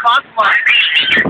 clockwise.